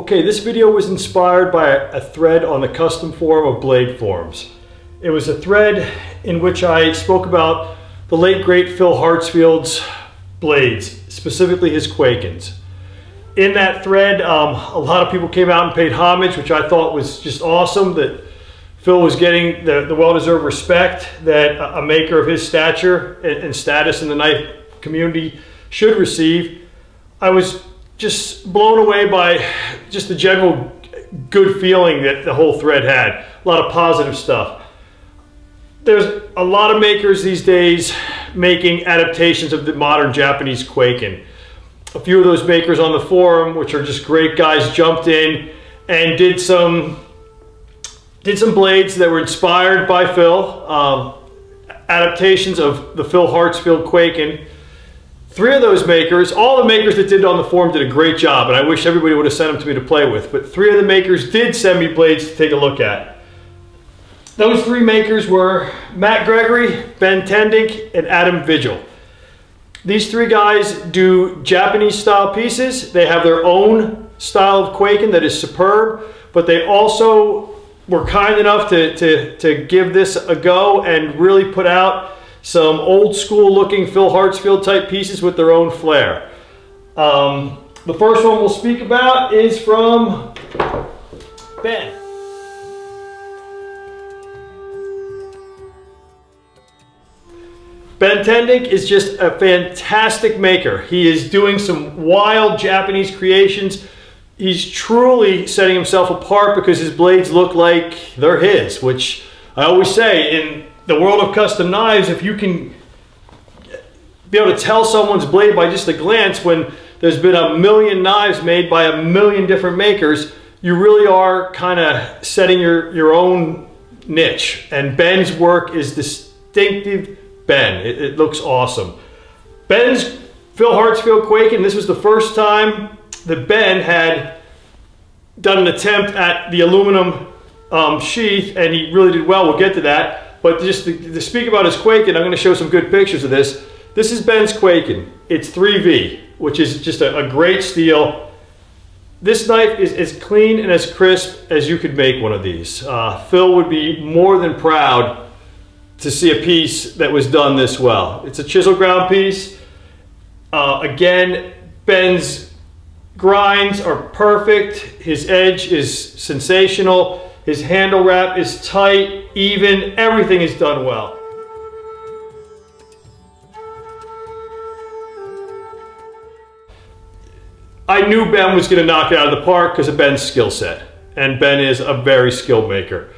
Okay, this video was inspired by a thread on the custom forum of Blade Forums. It was a thread in which I spoke about the late great Phil Hartsfield's blades, specifically his Kwaikens. In that thread, um, a lot of people came out and paid homage, which I thought was just awesome that Phil was getting the, the well-deserved respect that a maker of his stature and status in the knife community should receive. I was just blown away by just the general good feeling that the whole thread had. A lot of positive stuff. There's a lot of makers these days making adaptations of the modern Japanese Kwaiken. A few of those makers on the forum, which are just great guys, jumped in and did some did some blades that were inspired by Phil, um, adaptations of the Phil Hartsfield Kwaiken Three of those makers, all the makers that did on the form did a great job, and I wish everybody would have sent them to me to play with, but three of the makers did send me blades to take a look at. Those three makers were Matt Gregory, Ben Tendick, and Adam Vigil. These three guys do Japanese style pieces. They have their own style of Kwaiken that is superb, but they also were kind enough to, to, to give this a go and really put out some old school looking Phil Hartsfield type pieces with their own flair. Um, the first one we'll speak about is from Ben. Ben Tendick is just a fantastic maker. He is doing some wild Japanese creations. He's truly setting himself apart because his blades look like they're his, which I always say in the world of custom knives, if you can be able to tell someone's blade by just a glance when there's been a million knives made by a million different makers, you really are kind of setting your, your own niche. And Ben's work is distinctive Ben. It, it looks awesome. Ben's Phil Hartsfield Kwaiken, this was the first time that Ben had done an attempt at the aluminum um, sheath, and he really did well. We'll get to that. But just to, to speak about his Kwaiken, I'm going to show some good pictures of this. This is Ben's Kwaiken. It's 3V, which is just a, a great steel. This knife is as clean and as crisp as you could make one of these. Uh, Phil would be more than proud to see a piece that was done this well. It's a chisel ground piece. Uh, again, Ben's grinds are perfect. His edge is sensational. His handle wrap is tight, even, everything is done well. I knew Ben was going to knock it out of the park because of Ben's skill set. And Ben is a very skilled maker.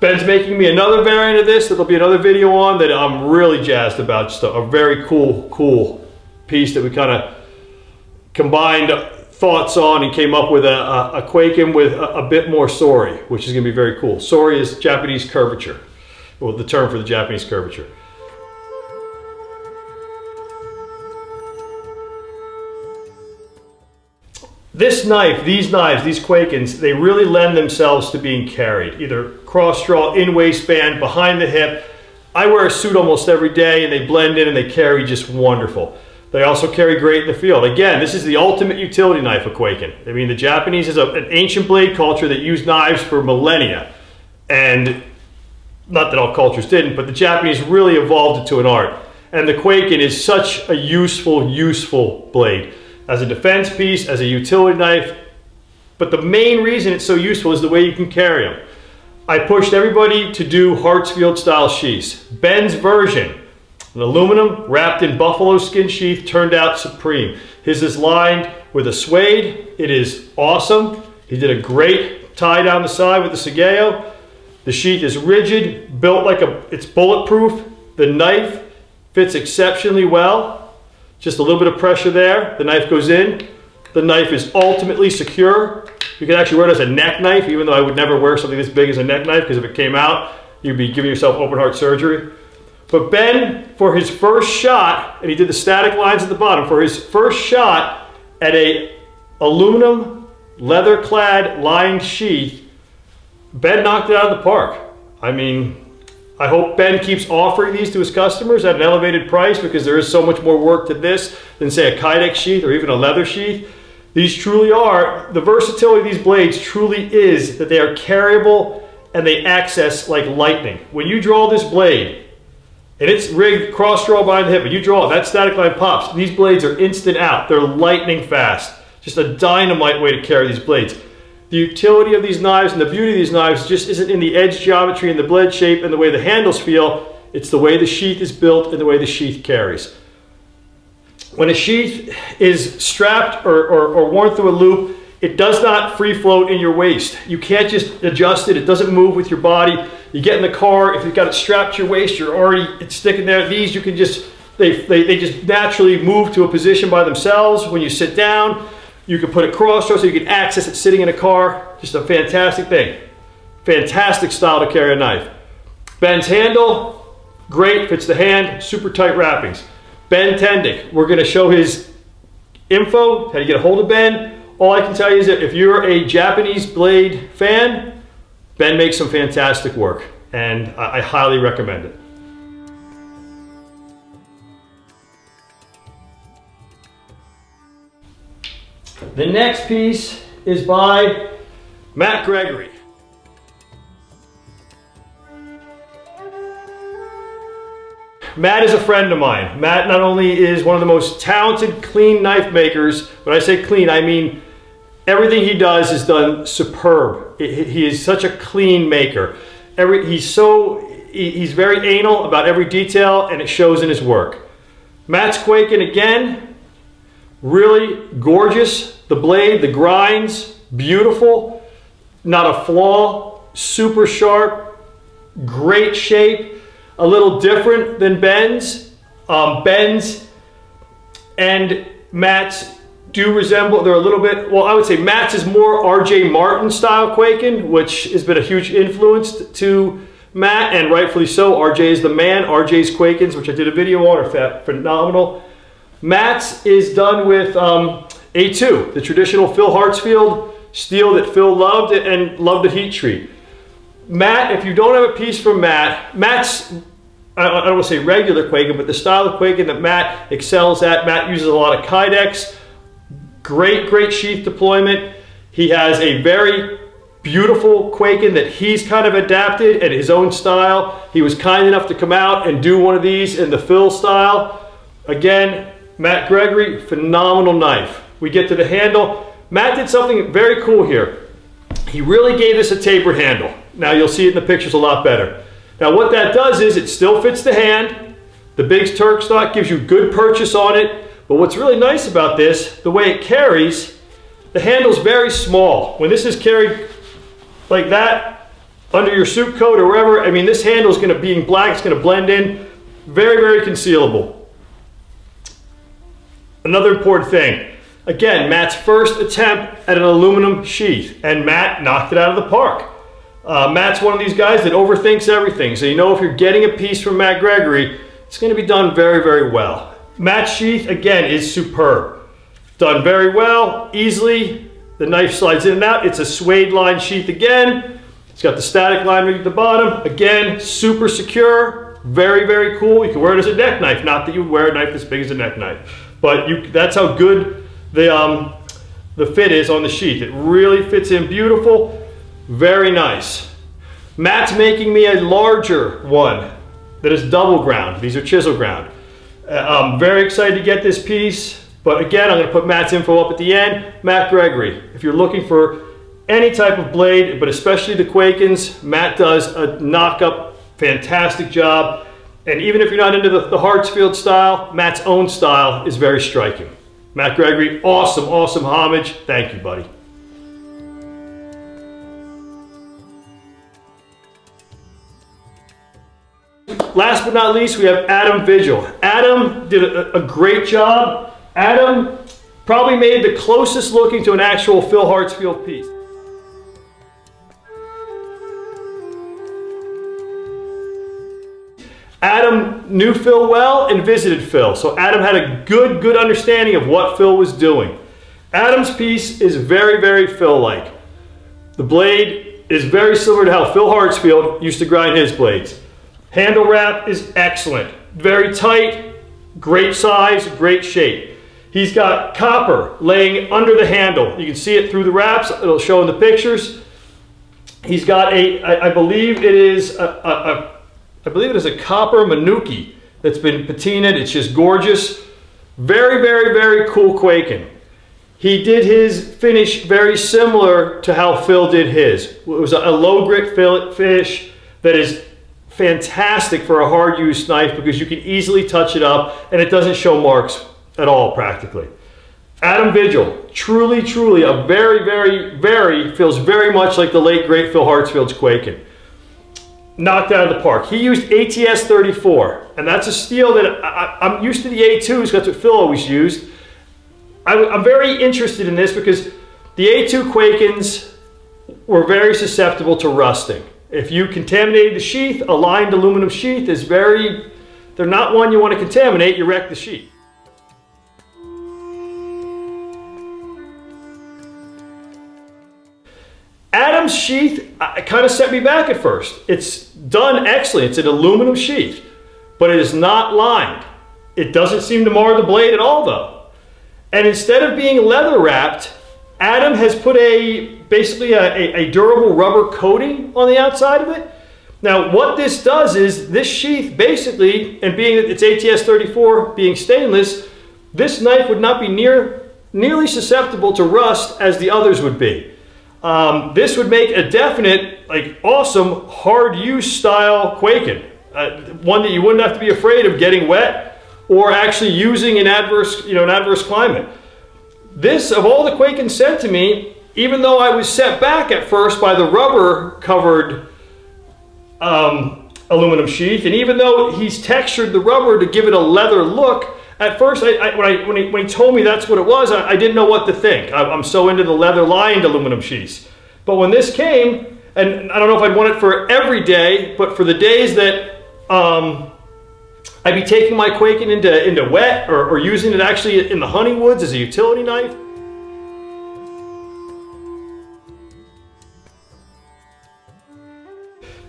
Ben's making me another variant of this that there'll be another video on that I'm really jazzed about. Just a, a very cool, cool piece that we kind of combined thoughts on and came up with a, a, a Kwaiken with a, a, bit more Sori, which is going to be very cool. Sori is Japanese curvature, well, the term for the Japanese curvature. This knife, these knives, these Kwaikens, they really lend themselves to being carried, either cross draw, in waistband, behind the hip. I wear a suit almost every day and they blend in and they carry just wonderful. They also carry great in the field. Again, this is the ultimate utility knife of Kwaiken. I mean, the Japanese is a, an ancient blade culture that used knives for millennia. And not that all cultures didn't, but the Japanese really evolved it to an art. And the Kwaiken is such a useful, useful blade. As a defense piece, as a utility knife. But the main reason it's so useful is the way you can carry them. I pushed everybody to do Hartsfield style sheaths. Ben's version an aluminum wrapped in buffalo skin sheath turned out supreme. His is lined with a suede. It is awesome. He did a great tie down the side with the sageo. The sheath is rigid, built like a, it's bulletproof. The knife fits exceptionally well. Just a little bit of pressure there. The knife goes in. The knife is ultimately secure. You can actually wear it as a neck knife, even though I would never wear something this big as a neck knife, because if it came out, you'd be giving yourself open heart surgery. But Ben, for his first shot, and he did the static lines at the bottom, for his first shot at a aluminum leather clad lined sheath, Ben knocked it out of the park. I mean, I hope Ben keeps offering these to his customers at an elevated price because there is so much more work to this than say a Kydex sheath or even a leather sheath. These truly are, the versatility of these blades truly is that they are carryable and they access like lightning. When you draw this blade, and it's rigged cross draw behind the hip, and you draw that static line pops. These blades are instant out. They're lightning fast. Just a dynamite way to carry these blades. The utility of these knives and the beauty of these knives just isn't in the edge geometry and the blade shape and the way the handles feel. It's the way the sheath is built and the way the sheath carries. When a sheath is strapped or, or, or worn through a loop, it does not free float in your waist. You can't just adjust it. It doesn't move with your body. You get in the car, if you've got it strapped to your waist, you're already, it's sticking there. These you can just, they, they, they just naturally move to a position by themselves. When you sit down, you can put a cross so you can access it sitting in a car. Just a fantastic thing. Fantastic style to carry a knife. Ben's handle, great, fits the hand, super tight wrappings. Ben Tendick, we're gonna show his info, how to get a hold of Ben. All I can tell you is that if you're a Japanese blade fan, Ben makes some fantastic work and I, I highly recommend it. The next piece is by Matt Gregory. Matt is a friend of mine. Matt not only is one of the most talented clean knife makers, when I say clean, I mean everything he does is done superb. He is such a clean maker. Every, he's so, he's very anal about every detail and it shows in his work. Matt's Kwaiken again, really gorgeous. The blade, the grinds, beautiful, not a flaw, super sharp, great shape a little different than Ben's. Um, Ben's and Matt's do resemble, they're a little bit, well, I would say Matt's is more RJ Martin style Kwaiken, which has been a huge influence to Matt, and rightfully so. RJ is the man. RJ's Kwaikens, which I did a video on, are phenomenal. Matt's is done with um, A2, the traditional Phil Hartsfield steel that Phil loved and loved at heat treat. Matt, if you don't have a piece from Matt, Matt's I don't want to say regular Kwaiken, but the style of Kwaiken that Matt excels at. Matt uses a lot of Kydex. Great, great sheath deployment. He has a very beautiful Kwaiken that he's kind of adapted at his own style. He was kind enough to come out and do one of these in the Phil style. Again, Matt Gregory, phenomenal knife. We get to the handle. Matt did something very cool here. He really gave this a tapered handle. Now you'll see it in the pictures a lot better. Now what that does is it still fits the hand. The Biggs Turk stock gives you good purchase on it. But what's really nice about this, the way it carries, the handle's very small. When this is carried like that, under your suit coat or wherever, I mean, this handle is going to, being black, it's going to blend in. Very, very concealable. Another important thing. Again, Matt's first attempt at an aluminum sheath, and Matt knocked it out of the park. Uh, Matt's one of these guys that overthinks everything. So you know if you're getting a piece from Matt Gregory, it's going to be done very, very well. Matt's sheath, again, is superb. Done very well, easily. The knife slides in and out. It's a suede line sheath again. It's got the static line right at the bottom. Again, super secure. Very, very cool. You can wear it as a neck knife. Not that you would wear a knife as big as a neck knife. But you, that's how good the, um, the fit is on the sheath. It really fits in beautiful. Very nice. Matt's making me a larger one that is double ground. These are chisel ground. Uh, I'm very excited to get this piece, but again, I'm gonna put Matt's info up at the end. Matt Gregory, if you're looking for any type of blade, but especially the Kwaikens, Matt does a knock-up, fantastic job. And even if you're not into the, the Hartsfield style, Matt's own style is very striking. Matt Gregory, awesome, awesome homage. Thank you, buddy. Last but not least, we have Adam Vigil. Adam did a, a great job. Adam probably made the closest looking to an actual Phil Hartsfield piece. Adam knew Phil well and visited Phil. So Adam had a good, good understanding of what Phil was doing. Adam's piece is very, very Phil-like. The blade is very similar to how Phil Hartsfield used to grind his blades. Handle wrap is excellent. Very tight, great size, great shape. He's got copper laying under the handle. You can see it through the wraps. It'll show in the pictures. He's got a, I, believe it is a, a, a, I believe it is a copper menuki that's been patinaed. It's just gorgeous. Very, very, very cool Kwaiken. He did his finish very similar to how Phil did his. It was a low grit fillet fish that is fantastic for a hard use knife because you can easily touch it up and it doesn't show marks at all practically. Adam Vigil, truly, truly a very, very, very, feels very much like the late great Phil Hartsfield's Kwaiken. Knocked out of the park. He used ATS 34, and that's a steel that I, am used to the A2s, that's what Phil always used. I, am very interested in this because the A2 Kwaikens were very susceptible to rusting. If you contaminated the sheath, a lined aluminum sheath is very, they're not one you want to contaminate, you wreck the sheath. Adam's sheath kind of set me back at first. It's done excellent. It's an aluminum sheath, but it is not lined. It doesn't seem to mar the blade at all though. And instead of being leather wrapped, Adam has put a basically a, a, a durable rubber coating on the outside of it. Now what this does is this sheath basically, and being that it's ATS 34 being stainless, this knife would not be near nearly susceptible to rust as the others would be. Um, this would make a definite, like awesome, hard use style Kwaiken. Uh, one that you wouldn't have to be afraid of getting wet or actually using in adverse, you know, an adverse climate. This, of all the Kwaiken sent to me, even though I was set back at first by the rubber covered um, aluminum sheath, and even though he's textured the rubber to give it a leather look, at first, I, I, when, I, when, he, when, he, told me that's what it was, I, didn't know what to think. I, am so into the leather lined aluminum sheaths. But when this came, and I don't know if I'd want it for every day, but for the days that um, I'd be taking my Kwaiken into, into wet or, or using it actually in the hunting woods as a utility knife,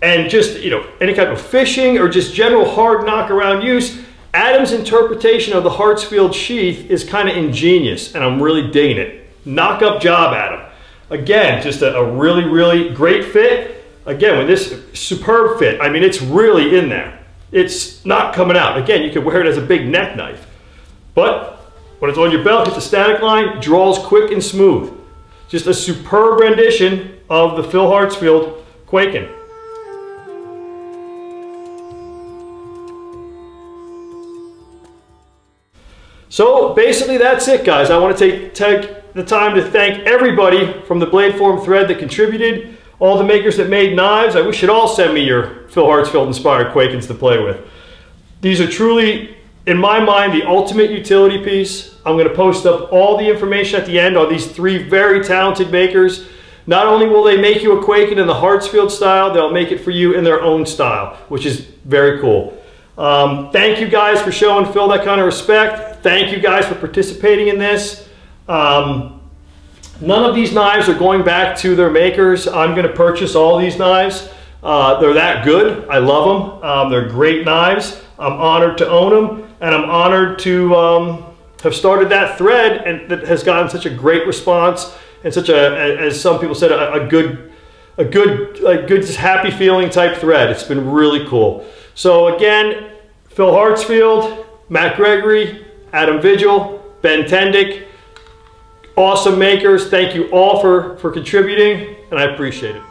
and just you know any kind of fishing or just general hard knock around use Adam's interpretation of the Hartsfield sheath is kind of ingenious, and I'm really digging it. Knock up job, Adam. Again, just a, a really, really great fit. Again, with this superb fit, I mean, it's really in there. It's not coming out. Again, you could wear it as a big neck knife. But when it's on your belt, hits the static line, draws quick and smooth. Just a superb rendition of the Phil Hartsfield Kwaiken. So basically that's it guys. I want to take, take the time to thank everybody from the Blade Bladeform thread that contributed, all the makers that made knives. I wish you'd all send me your Phil Hartsfield inspired Kwaikens to play with. These are truly, in my mind, the ultimate utility piece. I'm going to post up all the information at the end on these three very talented makers. Not only will they make you a Kwaiken in the Hartsfield style, they'll make it for you in their own style, which is very cool. Um, thank you guys for showing Phil that kind of respect. Thank you guys for participating in this. Um, none of these knives are going back to their makers. I'm going to purchase all these knives. Uh, they're that good. I love them. Um, they're great knives. I'm honored to own them, and I'm honored to um, have started that thread and that has gotten such a great response and such a, as some people said, a, a good, a good, a good, happy feeling type thread. It's been really cool. So again, Phil Hartsfield, Matt Gregory, Adam Vigil, Ben Tendick, awesome makers. Thank you all for, for contributing, and I appreciate it.